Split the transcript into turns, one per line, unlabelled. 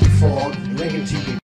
64, Reggae TV.